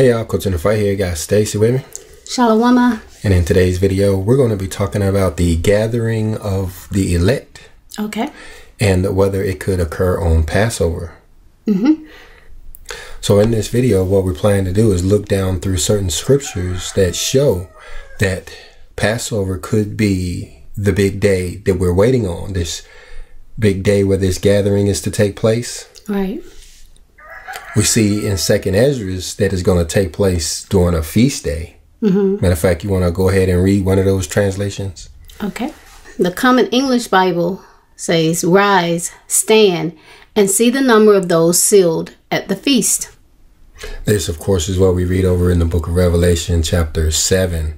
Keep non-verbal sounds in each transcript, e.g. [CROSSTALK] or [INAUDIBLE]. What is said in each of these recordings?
Hey y'all, Coach in the Fight here. Got Stacy with me. Shalawama. And in today's video, we're going to be talking about the gathering of the elect Okay. and whether it could occur on Passover. Mm-hmm. So in this video, what we plan to do is look down through certain scriptures that show that Passover could be the big day that we're waiting on. This big day where this gathering is to take place. Right. We see in Second Esdras that is going to take place during a feast day. Mm-hmm. Matter of fact, you want to go ahead and read one of those translations? Okay. The Common English Bible says, Rise, stand, and see the number of those sealed at the feast. This, of course, is what we read over in the book of Revelation, chapter 7,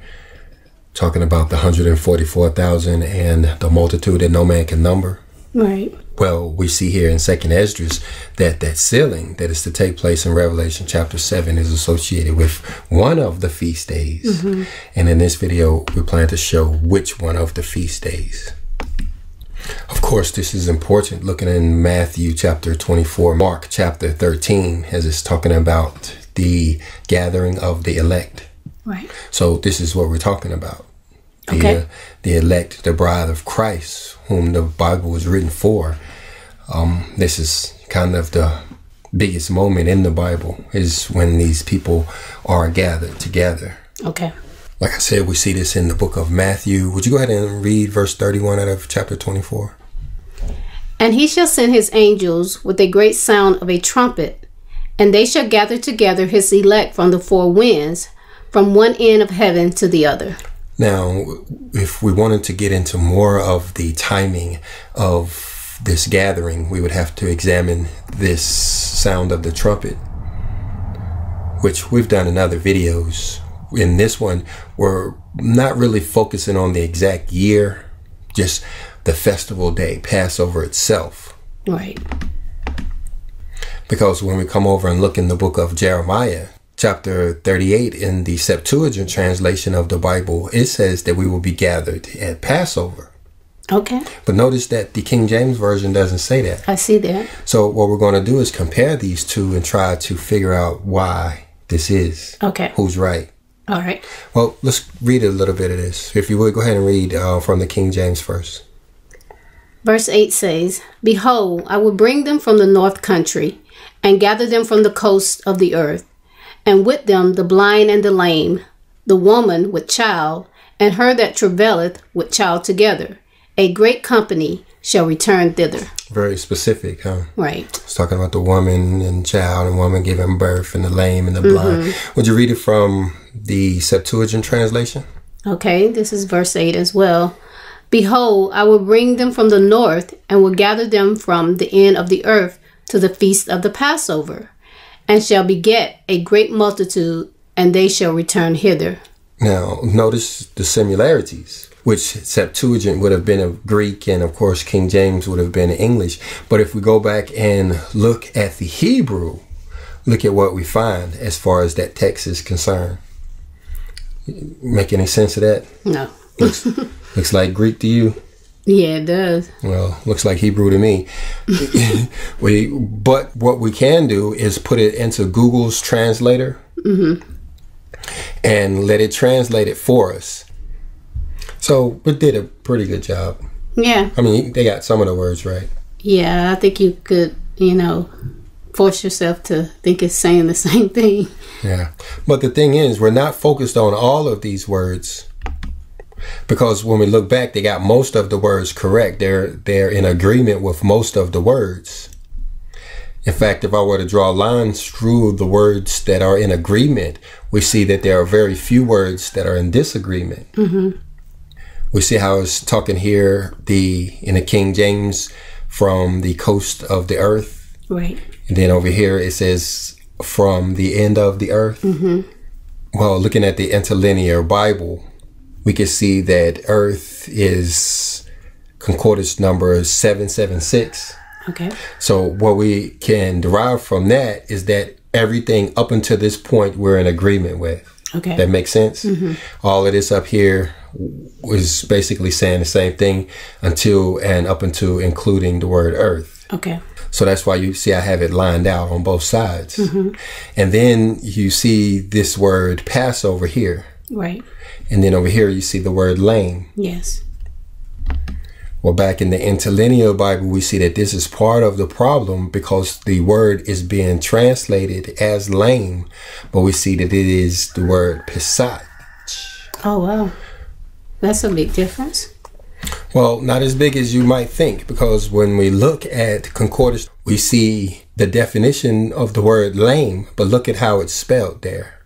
talking about the 144,000 and the multitude that no man can number. Right. Well, we see here in Second Esdras that that sealing that is to take place in Revelation chapter 7 is associated with one of the feast days. Mm-hmm. And in this video, we plan to show which one of the feast days. Of course, this is important looking in Matthew chapter 24, Mark chapter 13, as it's talking about the gathering of the elect. Right. So this is what we're talking about. The, Okay. uh, the elect, the bride of Christ, whom the Bible was written for. Um, this is kind of the biggest moment in the Bible is when these people are gathered together. Okay. Like I said, we see this in the book of Matthew. Would you go ahead and read verse 31 out of chapter 24? And he shall send his angels with a great sound of a trumpet, and they shall gather together his elect from the four winds, from one end of heaven to the other. Now, if we wanted to get into more of the timing of this gathering, we would have to examine this sound of the trumpet, which we've done in other videos. In this one, we're not really focusing on the exact year, just the festival day, Passover itself. Right. Because when we come over and look in the book of Jeremiah, chapter 38, in the Septuagint translation of the Bible, it says that we will be gathered at Passover. Okay. But notice that the King James Version doesn't say that. I see that. So, what we're going to do is compare these two and try to figure out why this is. Okay. Who's right? All right. Well, let's read a little bit of this. If you would, go ahead and read uh, from the King James first. Verse 8 says, Behold, I will bring them from the north country, and gather them from the coast of the earth, and with them the blind and the lame, the woman with child, and her that travaileth with child together. A great company shall return thither. Very specific, huh? Right. It's talking about the woman and child and woman giving birth and the lame and the blind. Mm-hmm. Would you read it from the Septuagint translation? Okay, this is verse 8 as well. Behold, I will bring them from the north, and will gather them from the end of the earth to the feast of the Passover, and shall beget a great multitude, and they shall return hither. Now, notice the similarities, which Septuagint would have been of Greek, and of course, King James would have been English. But if we go back and look at the Hebrew, look at what we find as far as that text is concerned. Make any sense of that? No. Looks, looks like Greek to you? Yeah, it does. Well, looks like Hebrew to me. [LAUGHS] we, but what we can do is put it into Google's translator mm-hmm. and let it translate it for us. So it did a pretty good job. Yeah. I mean, they got some of the words right. Yeah, I think you could, you know, force yourself to think it's saying the same thing. Yeah. But the thing is, we're not focused on all of these words because when we look back, they got most of the words correct. They're they're in agreement with most of the words. In fact, if I were to draw lines through the words that are in agreement, we see that there are very few words that are in disagreement. Mm-hmm. We see how it's talking here the in the King James from the coast of the earth, Right. and then over here it says from the end of the earth. Mm-hmm. Well, looking at the interlinear Bible, we can see that earth is concordance number 776. Okay. So, what we can derive from that is that everything up until this point we're in agreement with. Okay. That makes sense? Mm-hmm. All of this up here was basically saying the same thing until and up until including the word earth. Okay. So that's why you see I have it lined out on both sides. Mm-hmm. And then you see this word Passover here. Right. And then over here you see the word lame. Yes. Well, back in the interlinear Bible, we see that this is part of the problem because the word is being translated as lame, but we see that it is the word pesach. Oh wow. That's a big difference. Well, not as big as you might think, because when we look at concordance, we see the definition of the word lame, but look at how it's spelled there.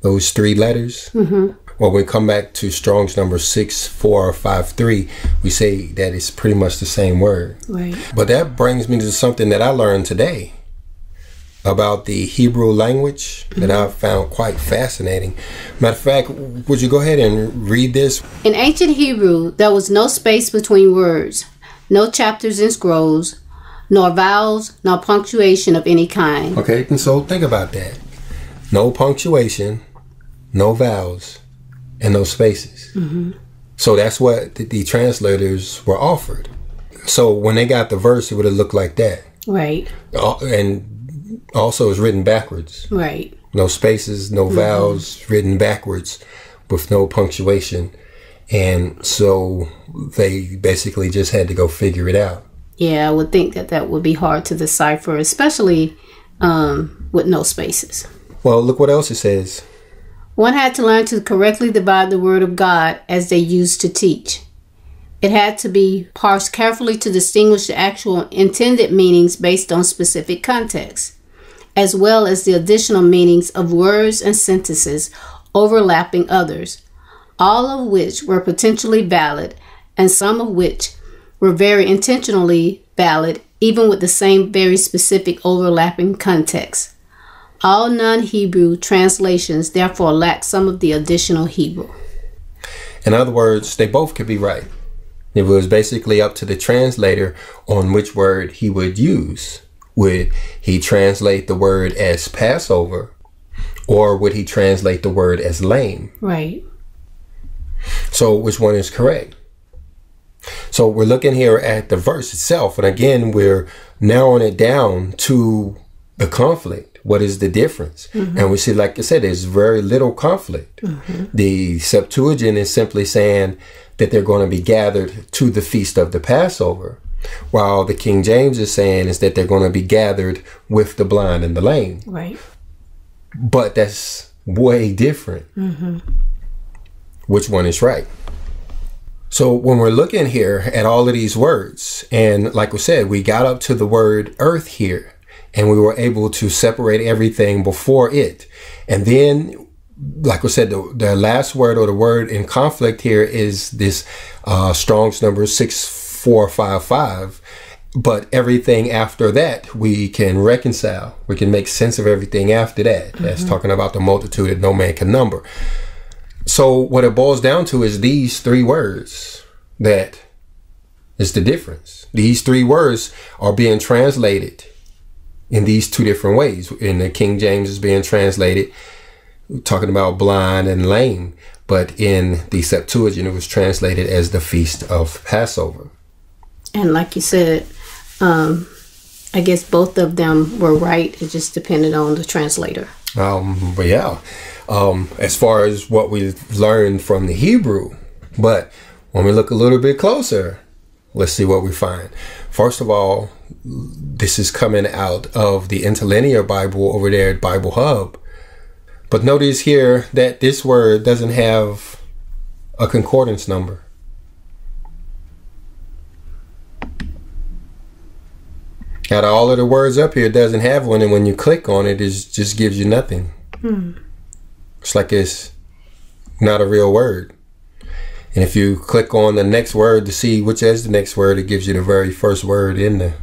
Those three letters. Mm-hmm. When we come back to Strong's number six four five three, we say that it's pretty much the same word. Right. But that brings me to something that I learned today about the Hebrew language that I found quite fascinating. Matter of fact, would you go ahead and read this? In ancient Hebrew, there was no space between words, no chapters and scrolls, nor vowels, nor punctuation of any kind. Okay, and so think about that. No punctuation, no vowels, and those spaces. So that's what the, the translators were offered. So when they got the verse, it would have looked like that. Right. And also it's written backwards. Right. No spaces, no vowels, written backwards with no punctuation. And so they basically just had to go figure it out. Yeah, I would think that that would be hard to decipher, especially um, with no spaces. Well, look what else it says. One had to learn to correctly divide the Word of God as they used to teach. It had to be parsed carefully to distinguish the actual intended meanings based on specific context, as well as the additional meanings of words and sentences overlapping others, all of which were potentially valid and some of which were very intentionally valid, even with the same very specific overlapping context. All non Hebrew translations therefore lack some of the additional Hebrew. In other words, they both could be right. It was basically up to the translator on which word he would use. Would he translate the word as Passover or would he translate the word as lame? Right. So, which one is correct? So, we're looking here at the verse itself, and again, we're narrowing it down to the conflict. What is the difference? Mm-hmm. And we see, like I said, there's very little conflict. Mm-hmm. The Septuagint is simply saying that they're going to be gathered to the feast of the Passover, while the King James is saying is that they're going to be gathered with the blind and the lame. Right. But that's way different. Mm-hmm. Which one is right? So when we're looking here at all of these words, and like we said, we got up to the word earth here, and we were able to separate everything before it. And then, like I said, the, the last word or the word in conflict here is this uh, Strong's number 6455. But everything after that, we can reconcile. We can make sense of everything after that. That's talking about the multitude that no man can number. So what it boils down to is these three words that is the difference. These three words are being translated in these two different ways. In the King James is being translated talking about blind and lame, but in the Septuagint it was translated as the feast of Passover. And like you said, um, I guess both of them were right. It just depended on the translator. Um, but yeah, um, as far as what we've learned from the Hebrew, but when we look a little bit closer, let's see what we find. First of all, this is coming out of the interlinear Bible over there at Bible Hub. But notice here that this word doesn't have a concordance number. Out of all of the words up here, it doesn't have one, and when you click on it, it just gives you nothing. Hmm. It's like it's not a real word. And if you click on the next word to see which is the next word, it gives you the very first word in the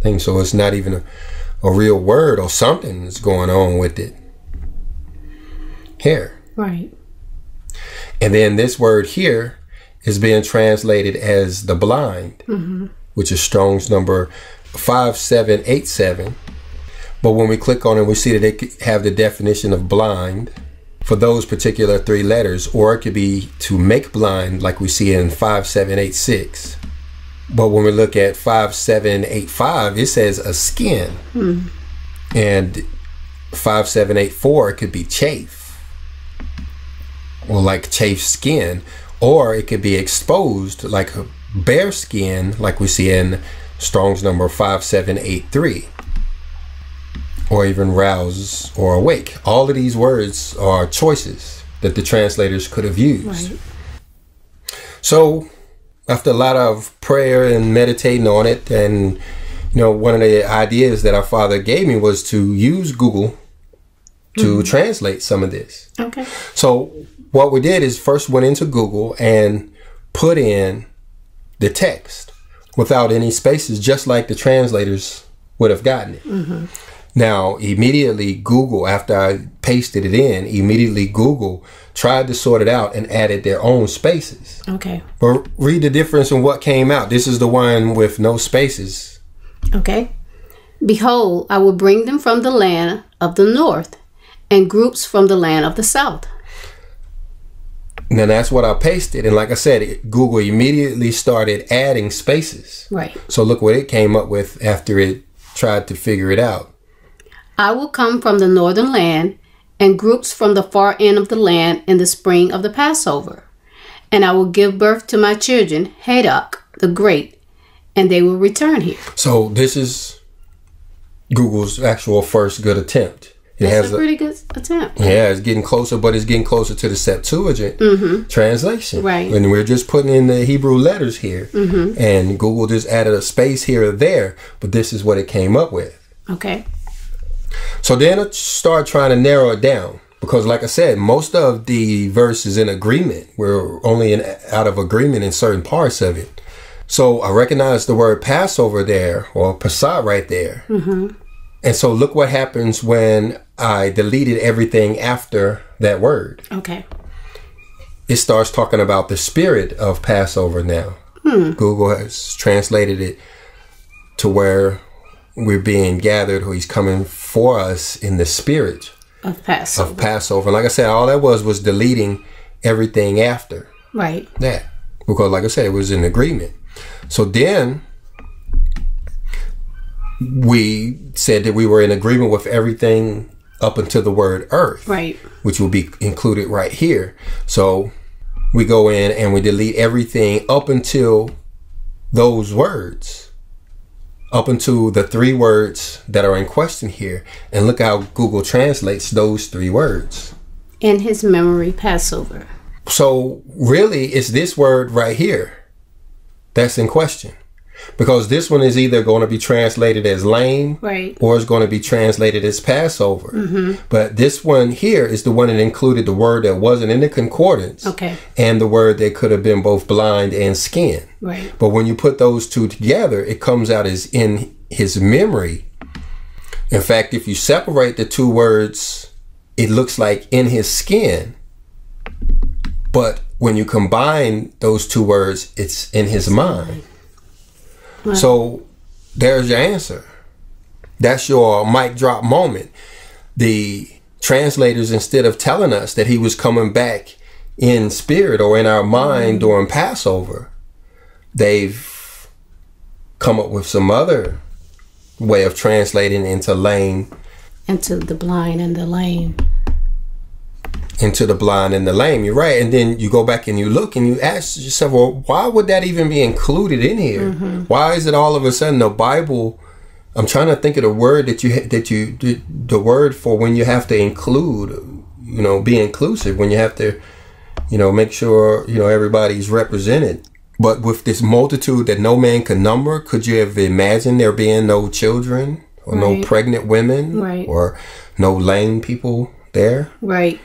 thing. So it's not even a, a real word or something that's going on with it. Here. Right. And then this word here is being translated as the blind, mm-hmm. which is Strong's number 5787. But when we click on it, we see that it could have the definition of blind for those particular three letters, or it could be to make blind, like we see in 5786. But when we look at 5785, it says a skin. Hmm. And 5784, could be chafe. Or like chafe skin. Or it could be exposed like bare skin, like we see in Strong's number 5783. Or even rouse or awake. All of these words are choices that the translators could have used. Right. So, after a lot of prayer and meditating on it, and you know, one of the ideas that our father gave me was to use Google to mm-hmm. translate some of this. Okay. So, what we did is first went into Google and put in the text without any spaces, just like the translators would have gotten it. Mm-hmm. Now, immediately Google, after I pasted it in, immediately Google tried to sort it out and added their own spaces. Okay. But read the difference in what came out. This is the one with no spaces. Okay. Behold, I will bring them from the land of the north, and groups from the land of the south. Now that's what I pasted. And like I said, it, Google immediately started adding spaces. Right. So look what it came up with after it tried to figure it out. I will come from the northern land, and groups from the far end of the land in the spring of the Passover. And I will give birth to my children, Hadok the Great, and they will return here. So this is Google's actual first good attempt. It That's has a pretty good attempt. Yeah, it's getting closer, but it's getting closer to the Septuagint mm-hmm. translation. Right. And we're just putting in the Hebrew letters here. Mm-hmm. And Google just added a space here or there, but this is what it came up with. Okay. So then I start trying to narrow it down. Because like I said, most of the verse is in agreement. We're only in, out of agreement in certain parts of it. So I recognize the word Passover there, or Passat right there. Mm-hmm. And so look what happens when I deleted everything after that word. Okay. It starts talking about the spirit of Passover now. Hmm. Google has translated it to where we're being gathered, or he's coming for us in the spirit Of Passover. of Passover. And like I said, all that was was deleting everything after right. that. Because like I said, it was an agreement. So then we said that we were in agreement with everything up until the word earth. Right. which will be included right here. So we go in and we delete everything up until those words, up until the three words that are in question here. And look how Google translates those three words. In his memory, Passover. So really, it's this word right here that's in question. Because this one is either going to be translated as lame Right. or it's going to be translated as Passover. But this one here is the one that included the word that wasn't in the concordance Okay. and the word that could have been both blind and skin. Right. But when you put those two together, it comes out as in his memory. In fact, if you separate the two words, it looks like in his skin. But when you combine those two words, it's in his mind. So there's your answer. That's your mic drop moment. The translators, instead of telling us that he was coming back in spirit or in our mind mm-hmm. during Passover, they've come up with some other way of translating into lame Into the blind and the lame. Into the blind and the lame. You're right. And then you go back and you look and you ask yourself, well, why would that even be included in here? Mm-hmm. Why is it all of a sudden the Bible? I'm trying to think of the word that you that you the, the word for when you have to include, you know, be inclusive when you have to, you know, make sure you know everybody's represented. But with this multitude that no man can number, could you have imagined there being no children or no pregnant women Right. or no lame people there? Right.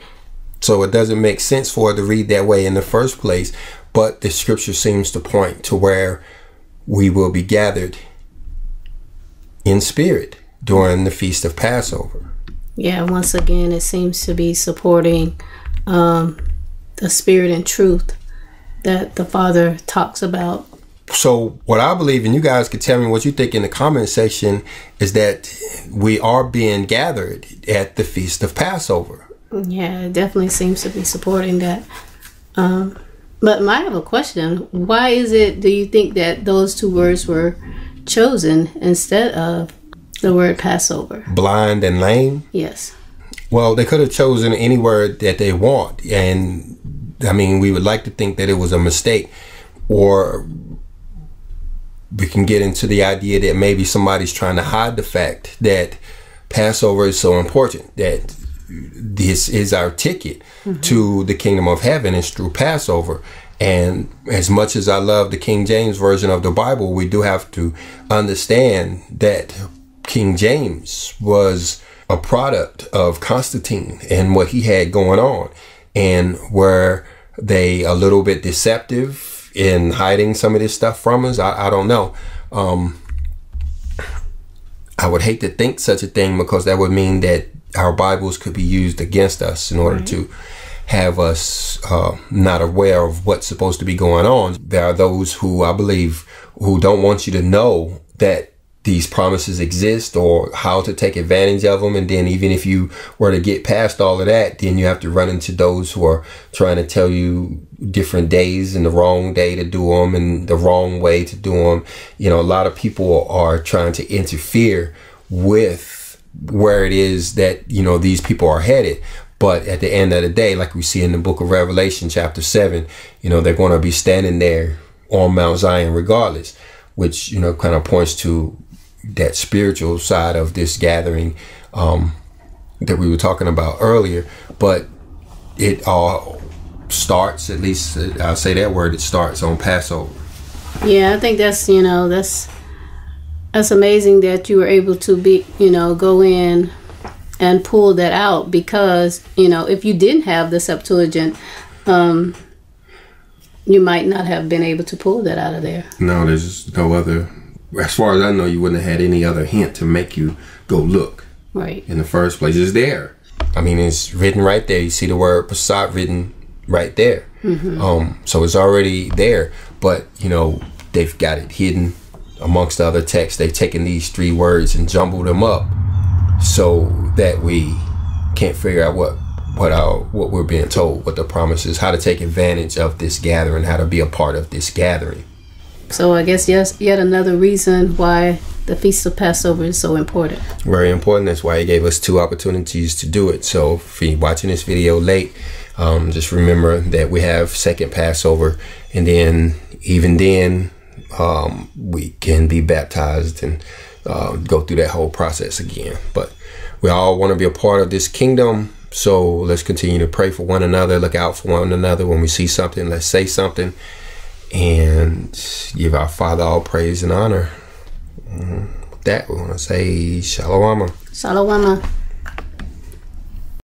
So it doesn't make sense for it to read that way in the first place. But the scripture seems to point to where we will be gathered in spirit during the feast of Passover. Yeah, once again, it seems to be supporting um, the spirit and truth that the Father talks about. So what I believe, and you guys can tell me what you think in the comment section, is that we are being gathered at the feast of Passover. Yeah, it definitely seems to be supporting that. Um, But I have a question. Why is it, do you think that those two words were chosen instead of the word Passover? Blind and lame? Yes. Well, they could have chosen any word that they want. And I mean, we would like to think that it was a mistake. Or we can get into the idea that maybe somebody's trying to hide the fact that Passover is so important, that this is our ticket mm-hmm. to the kingdom of heaven is through Passover. And as much as I love the King James version of the Bible, we do have to understand that King James was a product of Constantine and what he had going on. And were they a little bit deceptive in hiding some of this stuff from us? I, I don't know. Um, I would hate to think such a thing because that would mean that our Bibles could be used against us in order right. to have us uh, not aware of what's supposed to be going on. There are those who I believe who don't want you to know that these promises exist or how to take advantage of them. And then even if you were to get past all of that, then you have to run into those who are trying to tell you different days and the wrong day to do them and the wrong way to do them. You know, a lot of people are trying to interfere with where it is that you know these people are headed. But at the end of the day like we see in the book of revelation chapter 7 you know they're going to be standing there on mount zion regardless which you know kind of points to that spiritual side of this gathering um, that we were talking about earlier. But it all starts at least i'll say that word it starts on passover. Yeah i think that's you know that's that's amazing that you were able to be, you know, go in and pull that out because, you know, if you didn't have the Septuagint, um, you might not have been able to pull that out of there. No, there's no other. As far as I know, you wouldn't have had any other hint to make you go look. Right. In the first place, it's there. I mean, it's written right there. You see the word Passat written right there. Mm-hmm. Um, so it's already there, but you know they've got it hidden amongst other texts, they've taken these three words and jumbled them up so that we can't figure out what what our what we're being told, what the promise is, how to take advantage of this gathering, how to be a part of this gathering. So I guess yes, yet another reason why the feast of Passover is so important. Very important. That's why he gave us two opportunities to do it. So if you're watching this video late, um, just remember that we have second Passover, and then even then um, we can be baptized and uh, go through that whole process again. But we all want to be a part of this kingdom. So let's continue to pray for one another, look out for one another. When we see something, let's say something and give our Father all praise and honor. Mm-hmm. With that, we want to say Shalom. Shalom.